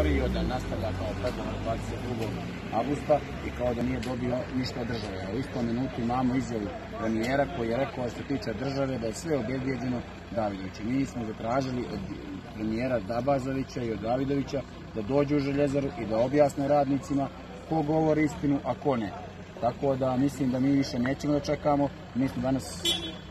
govorio da nastavlja kao pregovor 22. augusta i kao da nije dobio ništa od države. A u istom minutu imamo izjavu premijera koji je rekao što se tiče države da je sve obezbijeđeno Davidoviću. Mi smo zatražili od premijera Dabazovića i od Davidovića da dođu u željezaru i da objasne radnicima ko govori istinu, a ko ne. Tako da mislim da mi više nećemo da čekamo. Mi smo danas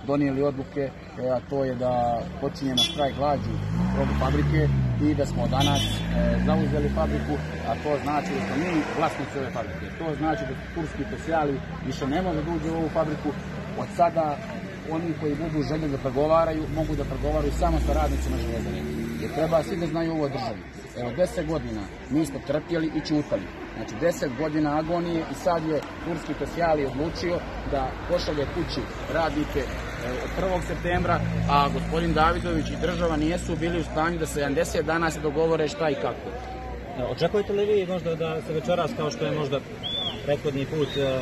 donijeli odluke, e, a to je da počinjemo štrajk glađu u probu fabrike i da smo danas e, zauzeli fabriku, a to znači da smo mi vlasnici ove fabrike. To znači da turski specijali više ne može da uđe u ovu fabriku. Od sada oni koji budu želje da pregovaraju, mogu da pregovaraju samo sa radnicima železare. Jer treba svi da znaju ovo državi. Evo, deset godina mi smo trpjeli i čutali. Znači, deset godina agonije i sad je Turski specijali odlučio da pošalje kući radnike e, od 1. septembra, a gospodin Davidović i država nijesu bili u stanju da 70 dana se dogovore šta i kako. Očekujete li vi možda da se večeras, kao što je možda prethodni put e,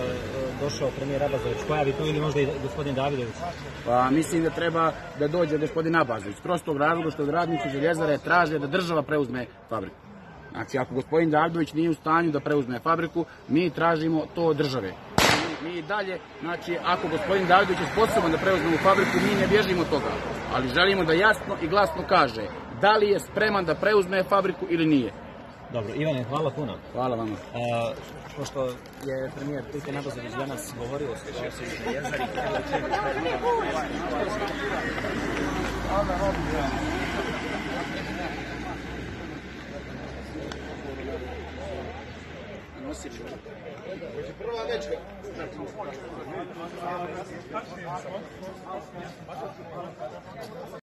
došao premijer Abazović, pojavi tu ili možda i gospodin Davidović? Pa mislim da treba da dođe gospodin Abazović. Prostog razloga što radnici željezare traže da država preuzme fabriku. Znači, ako gospodin Davidović nije u stanju da preuzme fabriku, mi tražimo to od države. Mi, mi dalje, znači, ako gospodin Davidović je sposoban da preuzme u fabriku, mi ne bježimo od toga. Ali želimo da jasno i glasno kaže da li je spreman da preuzme fabriku ili nije. Dobro, Ivane, hvala puno. Hvala vama. E, pošto je premijer Tito Nabazović danas govorio o situaciji u Jezari, Prva večer.